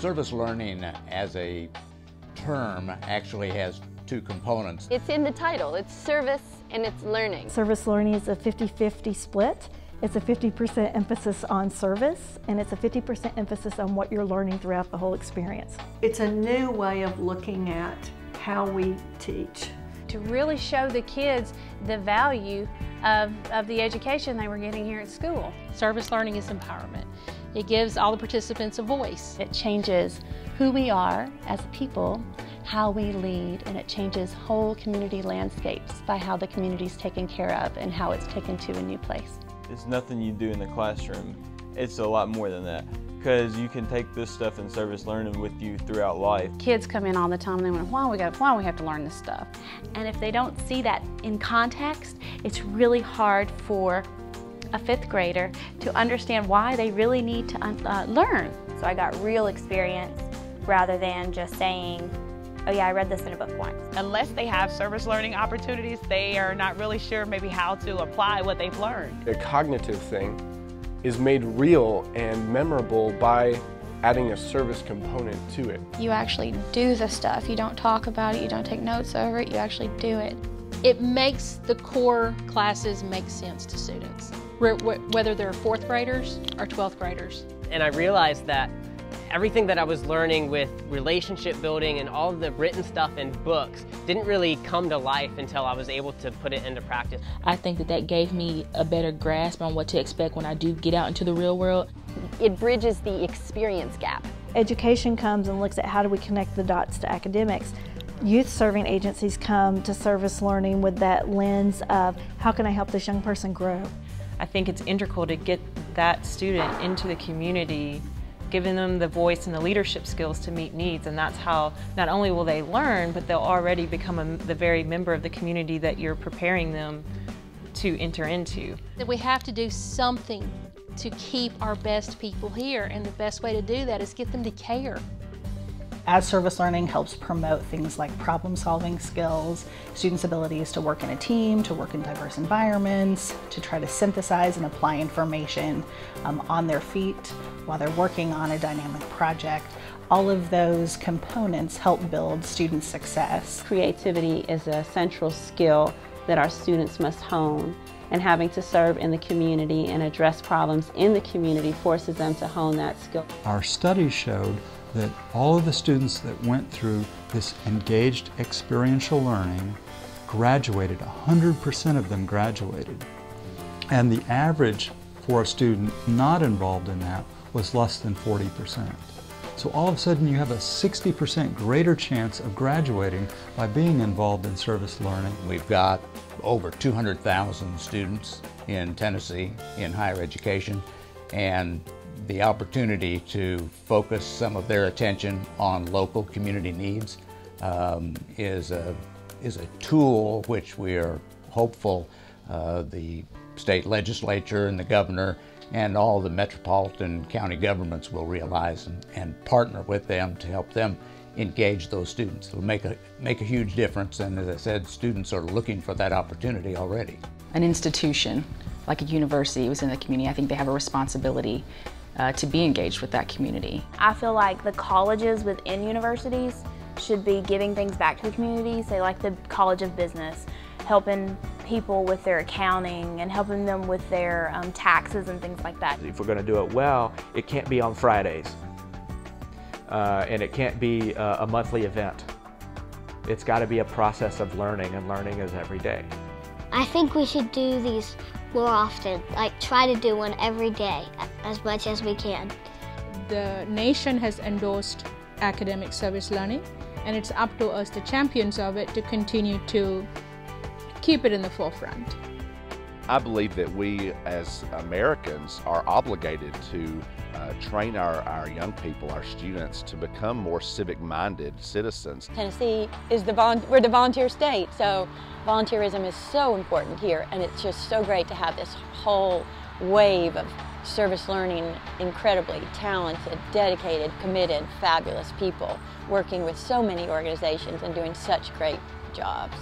Service learning as a term actually has two components. It's in the title. It's service and it's learning. Service learning is a 50-50 split. It's a 50% emphasis on service and it's a 50% emphasis on what you're learning throughout the whole experience. It's a new way of looking at how we teach. To really show the kids the value of, of the education they were getting here at school. Service learning is empowerment. It gives all the participants a voice. It changes who we are as a people, how we lead, and it changes whole community landscapes by how the community is taken care of and how it's taken to a new place. It's nothing you do in the classroom. It's a lot more than that because you can take this stuff in service learning with you throughout life. Kids come in all the time and they went, why we got, why we have to learn this stuff? And if they don't see that in context, it's really hard for a fifth grader to understand why they really need to uh, learn. So I got real experience rather than just saying, oh yeah, I read this in a book once. Unless they have service learning opportunities, they are not really sure maybe how to apply what they've learned. The cognitive thing is made real and memorable by adding a service component to it. You actually do the stuff. You don't talk about it, you don't take notes over it, you actually do it. It makes the core classes make sense to students, whether they're fourth graders or 12th graders. And I realized that everything that I was learning with relationship building and all the written stuff in books didn't really come to life until I was able to put it into practice. I think that that gave me a better grasp on what to expect when I do get out into the real world. It bridges the experience gap. Education comes and looks at how do we connect the dots to academics. Youth serving agencies come to service learning with that lens of how can I help this young person grow. I think it's integral to get that student into the community giving them the voice and the leadership skills to meet needs and that's how not only will they learn but they'll already become a, the very member of the community that you're preparing them to enter into. We have to do something to keep our best people here and the best way to do that is get them to care. As service learning helps promote things like problem solving skills, students' abilities to work in a team, to work in diverse environments, to try to synthesize and apply information um, on their feet while they're working on a dynamic project. All of those components help build student success. Creativity is a central skill that our students must hone and having to serve in the community and address problems in the community forces them to hone that skill. Our study showed that all of the students that went through this engaged experiential learning graduated, 100% of them graduated. And the average for a student not involved in that was less than 40%. So all of a sudden you have a 60% greater chance of graduating by being involved in service learning. We've got over 200,000 students in Tennessee in higher education and the opportunity to focus some of their attention on local community needs um, is, a, is a tool which we are hopeful uh, the state legislature and the governor and all the metropolitan county governments will realize and, and partner with them to help them engage those students. It'll make a, make a huge difference and as I said, students are looking for that opportunity already. An institution like a university within the community, I think they have a responsibility uh, to be engaged with that community. I feel like the colleges within universities should be giving things back to the community, say like the College of Business, helping people with their accounting and helping them with their um, taxes and things like that. If we're going to do it well, it can't be on Fridays. Uh, and it can't be a, a monthly event. It's got to be a process of learning, and learning is every day. I think we should do these more often, like try to do one every day as much as we can. The nation has endorsed academic service learning and it's up to us, the champions of it, to continue to keep it in the forefront. I believe that we as Americans are obligated to uh, train our, our young people, our students, to become more civic-minded citizens. Tennessee is the, we're the volunteer state, so volunteerism is so important here, and it's just so great to have this whole wave of service learning, incredibly talented, dedicated, committed, fabulous people working with so many organizations and doing such great jobs.